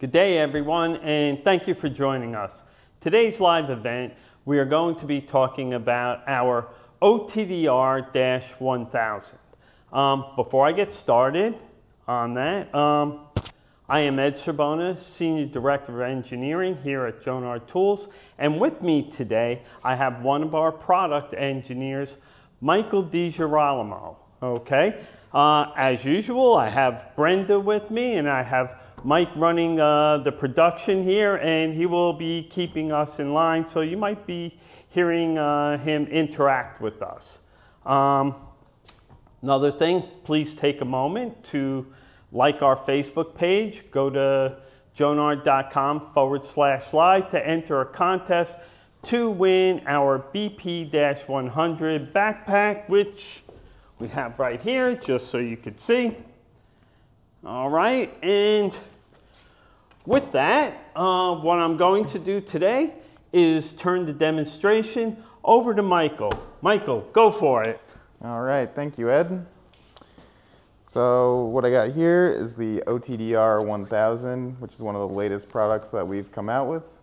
Good day, everyone, and thank you for joining us. Today's live event, we are going to be talking about our OTDR-1000. Um, before I get started on that, um, I am Ed Scirbona, Senior Director of Engineering here at Jonard Tools, and with me today, I have one of our product engineers, Michael DeGirolamo, okay? Uh, as usual, I have Brenda with me, and I have Mike running uh, the production here, and he will be keeping us in line, so you might be hearing uh, him interact with us. Um, another thing, please take a moment to like our Facebook page. Go to jonard.com forward slash live to enter a contest to win our BP-100 backpack, which we have right here, just so you could see. All right, and with that, uh, what I'm going to do today is turn the demonstration over to Michael. Michael, go for it. All right, thank you, Ed. So what I got here is the OTDR 1000, which is one of the latest products that we've come out with.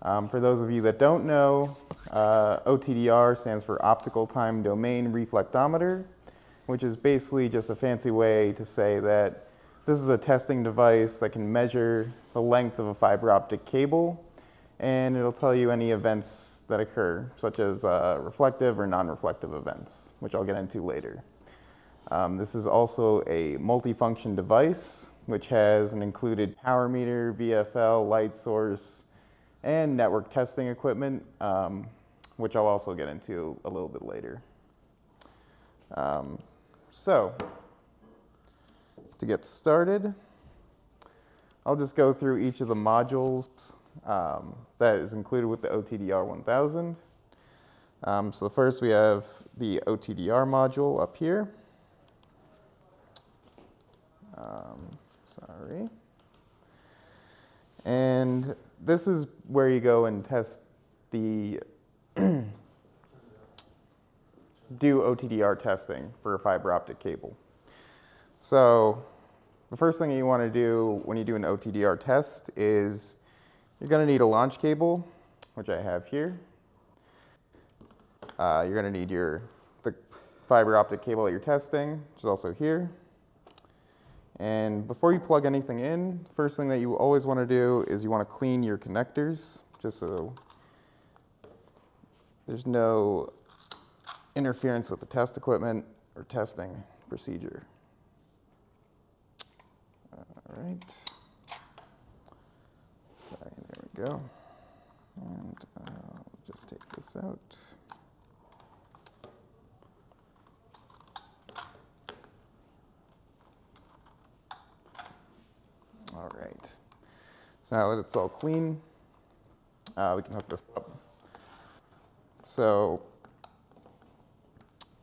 Um, for those of you that don't know, uh, OTDR stands for Optical Time Domain Reflectometer, which is basically just a fancy way to say that this is a testing device that can measure the length of a fiber optic cable and it'll tell you any events that occur, such as uh, reflective or non-reflective events, which I'll get into later. Um, this is also a multifunction device, which has an included power meter, VFL, light source, and network testing equipment, um, which I'll also get into a little bit later. Um, so, to get started, I'll just go through each of the modules um, that is included with the OTDR 1000. Um, so first we have the OTDR module up here. Um, sorry. And this is where you go and test the do OTDR testing for a fiber optic cable. So the first thing you want to do when you do an OTDR test is you're going to need a launch cable, which I have here. Uh, you're going to need your the fiber optic cable that you're testing, which is also here. And before you plug anything in, first thing that you always want to do is you want to clean your connectors, just so there's no interference with the test equipment or testing procedure. All right. Sorry, there we go. And I'll just take this out. All right. So now that it's all clean, uh, we can hook this up. So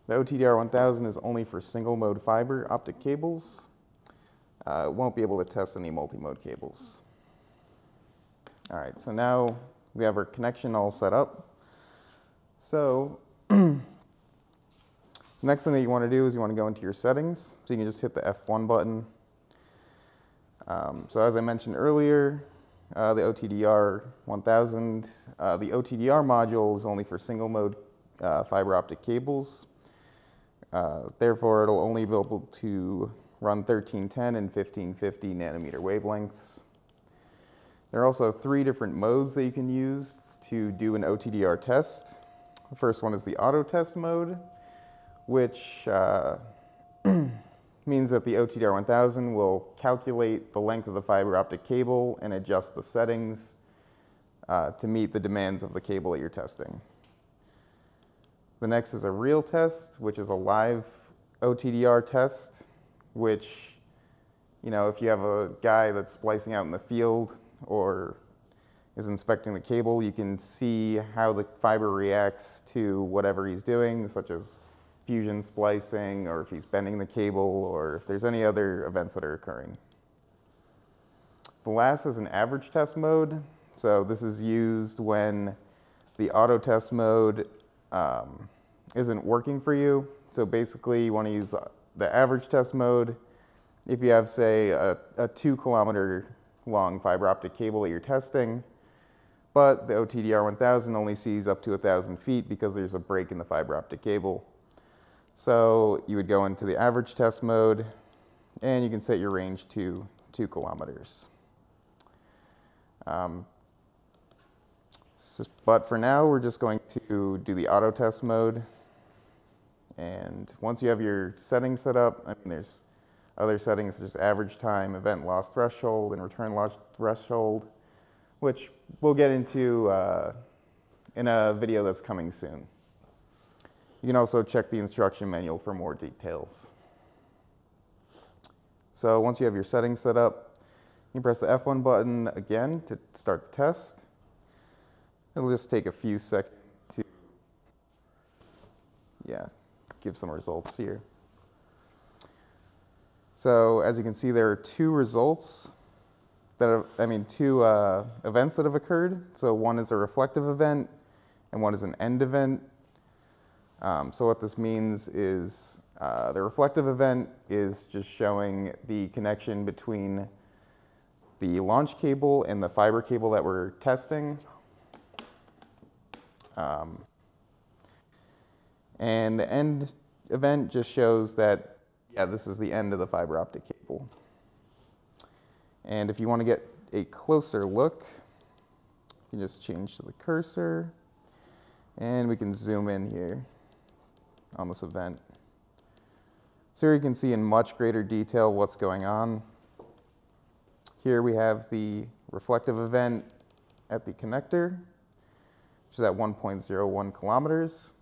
the OTDR 1000 is only for single mode fiber optic cables uh, won't be able to test any multi-mode cables. All right, so now we have our connection all set up. So the next thing that you want to do is you want to go into your settings. So you can just hit the F1 button. Um, so as I mentioned earlier, uh, the OTDR 1000, uh, the OTDR module is only for single mode uh, fiber optic cables. Uh, therefore, it'll only be able to run 1310 and 1550 nanometer wavelengths. There are also three different modes that you can use to do an OTDR test. The first one is the auto test mode, which uh, means that the OTDR 1000 will calculate the length of the fiber optic cable and adjust the settings uh, to meet the demands of the cable that you're testing. The next is a real test, which is a live OTDR test which, you know, if you have a guy that's splicing out in the field or is inspecting the cable, you can see how the fiber reacts to whatever he's doing, such as fusion splicing, or if he's bending the cable, or if there's any other events that are occurring. The last is an average test mode. So this is used when the auto test mode um, isn't working for you. So basically you want to use the the average test mode, if you have, say, a, a two kilometer long fiber optic cable that you're testing. But the OTDR 1000 only sees up to 1,000 feet because there's a break in the fiber optic cable. So you would go into the average test mode and you can set your range to two kilometers. Um, but for now, we're just going to do the auto test mode. And once you have your settings set up, I mean, there's other settings such as average time, event loss threshold, and return loss threshold, which we'll get into uh, in a video that's coming soon. You can also check the instruction manual for more details. So once you have your settings set up, you can press the F1 button again to start the test. It'll just take a few seconds to, yeah, give some results here. So as you can see, there are two results that have, I mean, two uh, events that have occurred. So one is a reflective event and one is an end event. Um, so what this means is uh, the reflective event is just showing the connection between the launch cable and the fiber cable that we're testing. Um, and the end event just shows that, yeah, this is the end of the fiber optic cable. And if you want to get a closer look, you can just change to the cursor and we can zoom in here on this event. So here you can see in much greater detail what's going on. Here we have the reflective event at the connector, which is at 1.01 kilometers,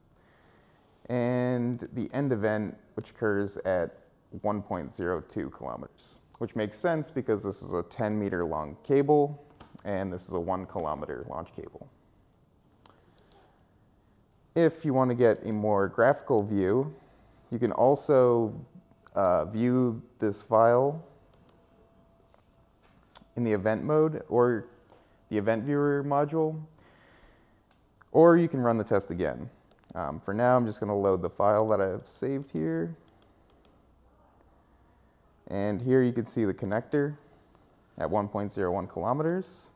and the end event, which occurs at 1.02 kilometers, which makes sense because this is a 10 meter long cable, and this is a one kilometer launch cable. If you want to get a more graphical view, you can also uh, view this file in the event mode or the event viewer module, or you can run the test again. Um, for now, I'm just going to load the file that I've saved here. And here you can see the connector at 1.01 kilometers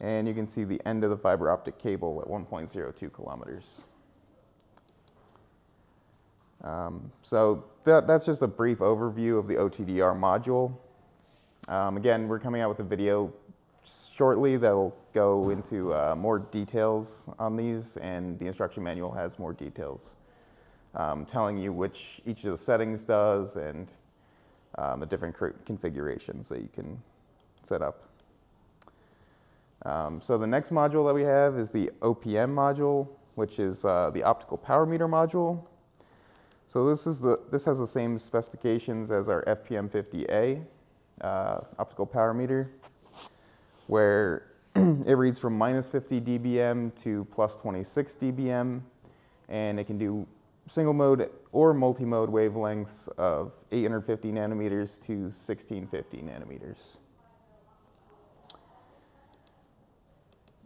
and you can see the end of the fiber optic cable at 1.02 kilometers. Um, so that, that's just a brief overview of the OTDR module. Um, again, we're coming out with a video shortly that'll go into uh, more details on these and the instruction manual has more details um, telling you which each of the settings does and um, the different configurations that you can set up. Um, so the next module that we have is the OPM module, which is uh, the optical power meter module. So this, is the, this has the same specifications as our FPM50A uh, optical power meter, where it reads from minus 50 dBm to plus 26 dBm, and it can do single mode or multi-mode wavelengths of 850 nanometers to 1650 nanometers.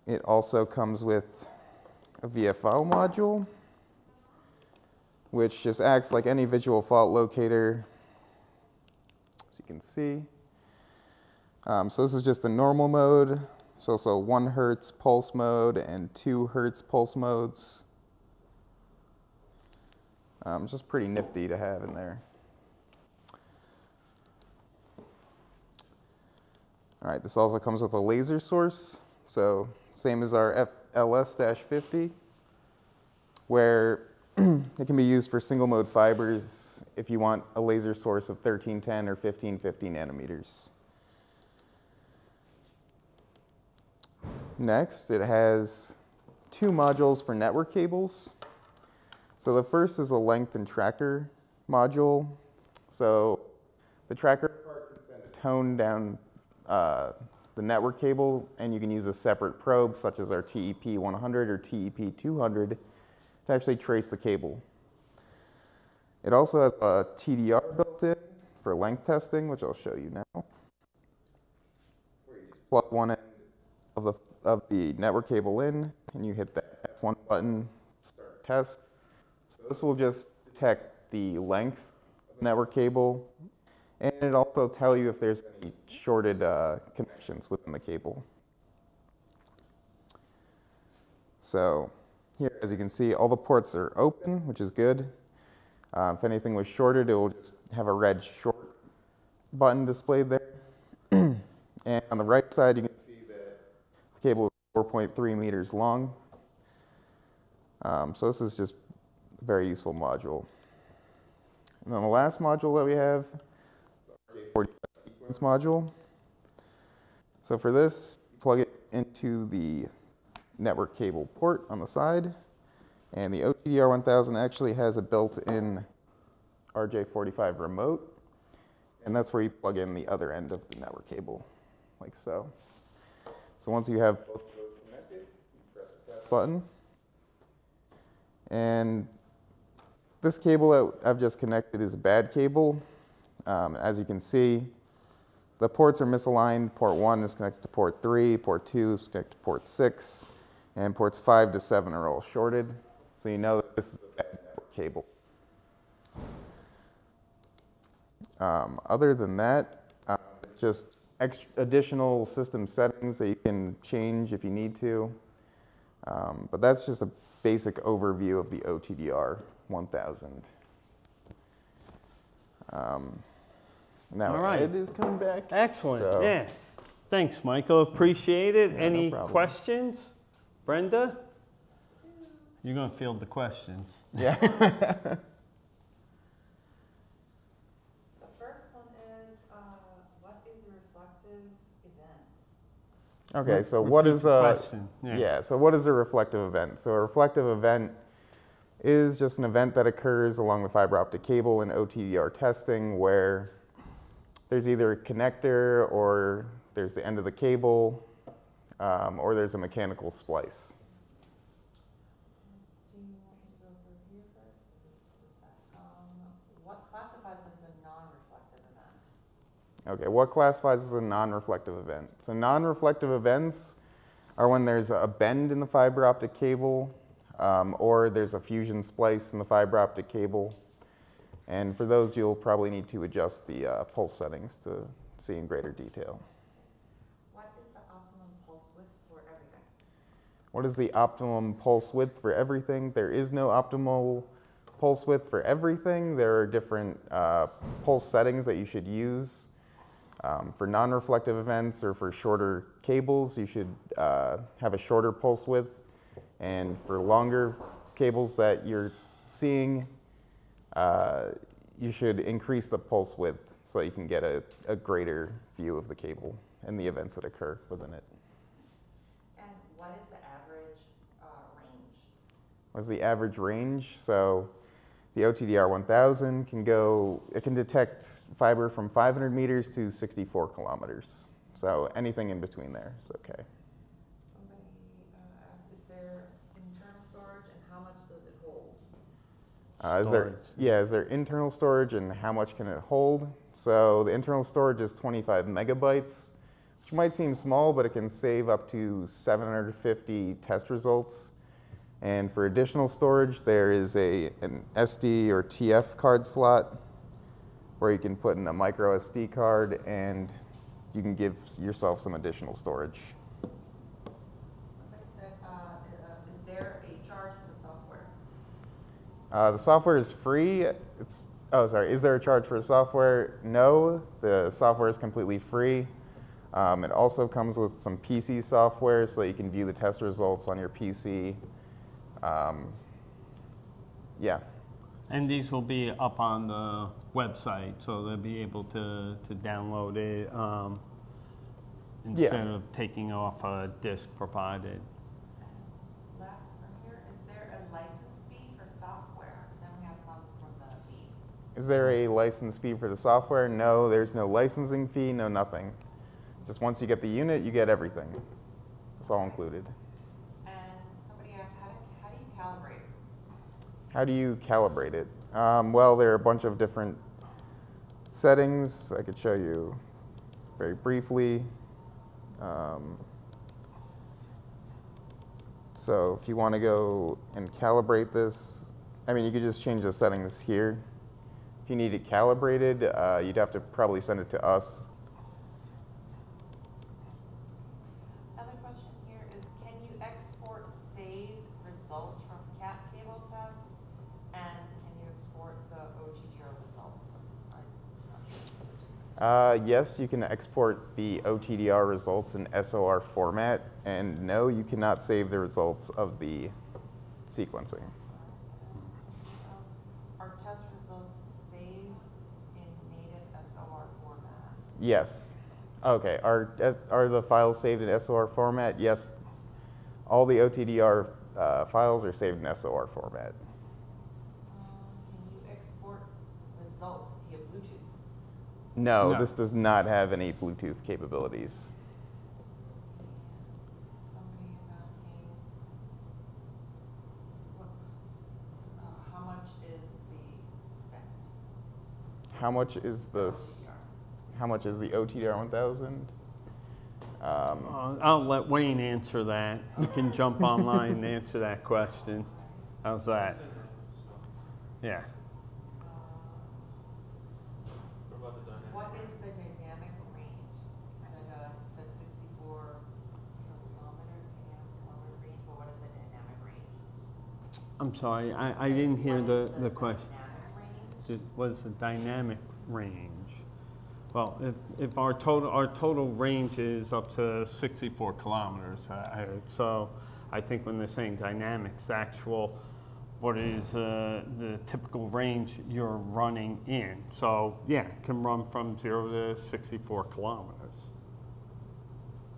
It also comes with a VFL module, which just acts like any visual fault locator, as you can see. Um, so this is just the normal mode. It's also one hertz pulse mode and two hertz pulse modes. Um, just pretty nifty to have in there. All right, this also comes with a laser source. So same as our FLS-50, where it can be used for single mode fibers if you want a laser source of 1310 or 1550 nanometers. Next, it has two modules for network cables. So the first is a length and tracker module. So the tracker part can send a tone down uh, the network cable, and you can use a separate probe, such as our TEP100 or TEP200, to actually trace the cable. It also has a TDR built in for length testing, which I'll show you now. Plug one end of the, of the network cable in, and you hit the F1 button, start test. So this will just detect the length of the network cable And it also tell you if there's any shorted uh, connections within the cable. So here, as you can see, all the ports are open, which is good. Uh, if anything was shorted, it will just have a red short button displayed there. and on the right side, you can cable is 4.3 meters long. Um, so this is just a very useful module. And then the last module that we have, sequence module. So for this, plug it into the network cable port on the side. And the OTDR 1000 actually has a built-in RJ45 remote. And that's where you plug in the other end of the network cable, like so. So once you have both of those connected, you press the button. And this cable that I've just connected is a bad cable. Um, as you can see, the ports are misaligned. Port 1 is connected to port 3, port 2 is connected to port 6, and ports 5 to 7 are all shorted. So you know that this is a bad cable. Um, other than that, uh, just additional system settings that you can change if you need to. Um, but that's just a basic overview of the OTDR 1000. Um, now All right. Ed is coming back. Excellent. So- Yeah. Thanks, Michael. Appreciate it. Yeah, Any problem. questions? Brenda? You're going to field the questions. Yeah. The first one is, uh, what is a reflective event? okay, so Repeat what is a question. yeah. So what is a reflective event? So a reflective event is just an event that occurs along the fiber optic cable in OTDR testing where there's either a connector or there's the end of the cable um, or there's a mechanical splice. Do you want me to go over here first? Um, What classifies as a non-reflective event? Okay, what classifies as a non-reflective event? So non-reflective events are when there's a bend in the fiber optic cable um, or there's a fusion splice in the fiber optic cable. And for those, you'll probably need to adjust the uh, pulse settings to see in greater detail. What is the optimum pulse width for everything? What is the optimum pulse width for everything? There is no optimal pulse width for everything. There are different uh, pulse settings that you should use. Um, for non-reflective events or for shorter cables, you should uh, have a shorter pulse width. And for longer cables that you're seeing, uh, you should increase the pulse width so that you can get a, a greater view of the cable and the events that occur within it. And what is the average uh, range? What's the average range? So the OTDR 1000 can go, it can detect fiber from 500 meters to 64 kilometers. So anything in between there is okay. Somebody uh, asked, is there internal storage and how much does it hold? Uh, is there, yeah, is there internal storage and how much can it hold? So the internal storage is 25 megabytes, which might seem small, but it can save up to 750 test results. And for additional storage, there is a, an SD or TF card slot where you can put in a micro SD card and you can give yourself some additional storage. Somebody said, uh, is there a charge for the software? Uh, the software is free. It's oh sorry. Is there a charge for the software? No. The software is completely free. Um, it also comes with some PC software so you can view the test results on your PC. Um, yeah. And these will be up on the website, so they'll be able to, to download it um, instead of taking off a disk provided. Last from here, is there a license fee for software? Then we have some from the fee. Is there a license fee for the software? No. There's no licensing fee. No nothing. Just once you get the unit, you get everything. It's all included. And somebody asked, how do, how do you calibrate? How do you calibrate it? Um, well, there are a bunch of different settings. I could show you very briefly. Um, so if you want to go and calibrate this, I mean, you could just change the settings here. If you need it calibrated, uh, you'd have to probably send it to us. Other question here is, can you export saved results from cat cable tests? And can you export the OTDR results? I'm not sure. Uh, yes, you can export the OTDR results in SOR format, and no, you cannot save the results of the sequencing. Are test results saved in native SOR format? Yes. Okay. Are are the files saved in SOR format? Yes. All the OTDR uh, files are saved in SOR format. Um, Can you export results via Bluetooth? No, No. this does not have any Bluetooth capabilities. Somebody is asking, what, uh, how much is the set? How much is the s- how much is the OTDR 1000? Um, Uh, I'll let Wayne answer that. You can jump online and answer that question. How's that? Yeah. What is the dynamic range? You said, uh, you said sixty-four kilometer, KM kilometer range, but what is the dynamic range? I'm sorry, I, I didn't hear the, the question. It was the dynamic range. Well, if, if our total, our total range is up to 64 kilometers, I, I so I think when they're saying dynamics, the actual, what is uh, the typical range you're running in. So yeah, it can run from zero to 64 kilometers.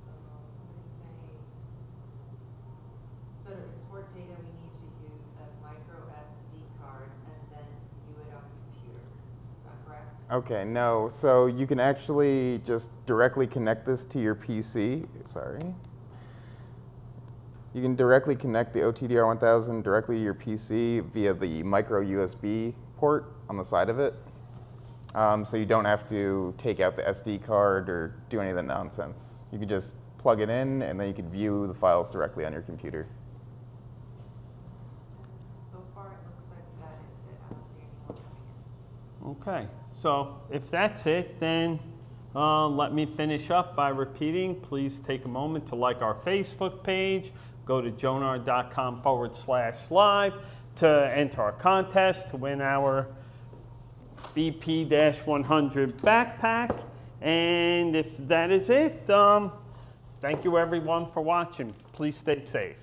So somebody's saying, so to export data, we need to use a micro SD card and then view it on a computer. Is that correct? Okay, no. So you can actually just directly connect this to your PC. Sorry. You can directly connect the OTDR 1000 directly to your PC via the micro USB port on the side of it. Um, so you don't have to take out the SD card or do any of the nonsense. You can just plug it in and then you can view the files directly on your computer. So far, it looks like that is it. I don't see any more coming in. Okay, so if that's it, then uh, let me finish up by repeating. Please take a moment to like our Facebook page. Go to jonard.com forward slash live to enter our contest to win our BP 100 backpack. And if that is it, um, thank you everyone for watching. Please stay safe.